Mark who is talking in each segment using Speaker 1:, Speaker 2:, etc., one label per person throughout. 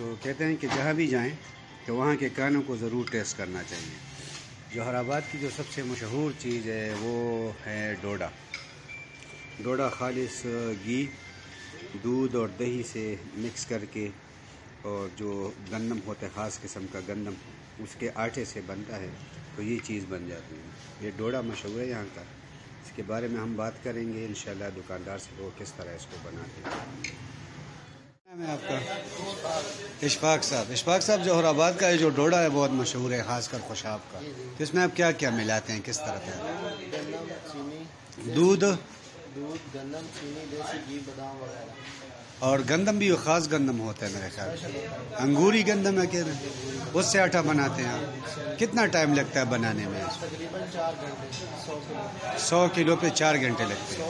Speaker 1: तो कहते हैं कि जहाँ भी जाएँ तो वहाँ के कानों को ज़रूर टेस्ट करना चाहिए। जौहराबाद की जो सबसे मशहूर चीज़ है, वो है डोडा। डोडा खालिश घी, दूध और दही से मिक्स करके और जो गंदम होता है, ख़ास किस्म का गंदम, उसके आटे से बनता है तो ये चीज़ बन जाती है। ये डोडा मशहूर है यहाँ का। इसके बारे में हम बात करेंगे इन दुकानदार से वो किस तरह इसको बनाते हैं। मैं आपका इशफाक साहब इशफाक साहब जौहराबाद का ये जो डोडा है बहुत मशहूर है ख़ासकर खुशाब का। तो इसमें आप क्या क्या मिलाते हैं किस तरह का दूध?
Speaker 2: दूध गंदम चीनी देसी घी बादाम वगैरह।
Speaker 1: और गंदम भी खास गंदम होता है मेरे ख्याल अंगूरी गंदम है क्या? उससे आटा बनाते हैं आप। कितना टाइम लगता है बनाने में?
Speaker 2: सौ किलो।
Speaker 1: पे चार घंटे लगते हैं।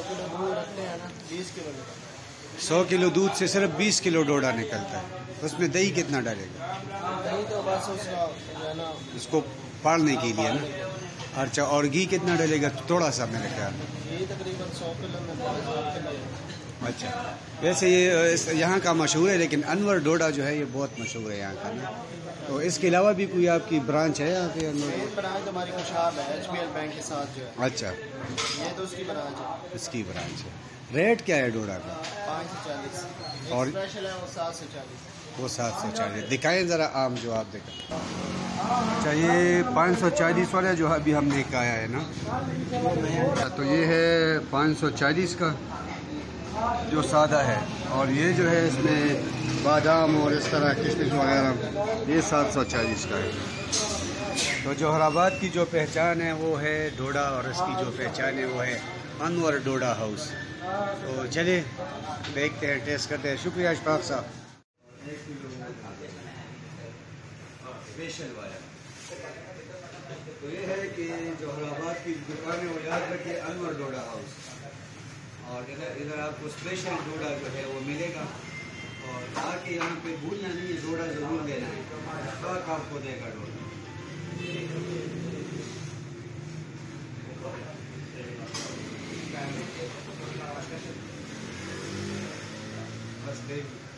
Speaker 2: सौ किलो दूध
Speaker 1: सौ सिर्फ़ बीस किलो डोडा निकलता है। उसमें दही कितना डालेगा?
Speaker 2: दही तो बस उसको
Speaker 1: पालने के लिए ना। अच्छा और घी कितना डलेगा? थोड़ा सा मेरे ख्याल। में अच्छा। वैसे ये यहाँ का मशहूर है लेकिन अनवर डोडा जो है ये बहुत मशहूर है यहाँ का ना। तो इसके अलावा भी कोई आपकी ब्रांच है यहाँ पे अनवर?
Speaker 2: ब्रांच हमारी खुशाब है एच बैंक के साथ जो है।
Speaker 1: अच्छा।
Speaker 2: ये तो उसकी ब्रांच है।
Speaker 1: इसकी ब्रांच है। रेट क्या है डोडा का?
Speaker 2: पाँच सौ चालीस।
Speaker 1: और
Speaker 2: स्पेशल है वो सात सौ चालीस।
Speaker 1: वो सात सौ चालीस। दिखाएँ ज़रा आम जो आप देखें। अच्छा ये पाँच सौ चालीस वाला जो अभी हम हमने खाया है ना। तो ये है पाँच सौ चालीस का जो सादा है। और ये जो है इसमें बादाम और इस तरह किशमिश वगैरह, ये सात सौ चालीस का है। तो जौहराबाद की जो पहचान है वो है डोडा और इसकी जो पहचान है वो है अनवर डोडा हाउस। तो चले देखते हैं, टेस्ट करते हैं। शुक्रिया अशफाक साहब। स्पेशल वाला। तो ये है कि जौहराबाद की दुकान वो याद रखिए अनवर डोडा हाउस। और इधर इधर आपको स्पेशल डोडा जो है वो मिलेगा। और आके यहाँ पे भूलना नहीं है, डोडा ज़रूर देना है। साथ आपको देगा डोडा। बस देख।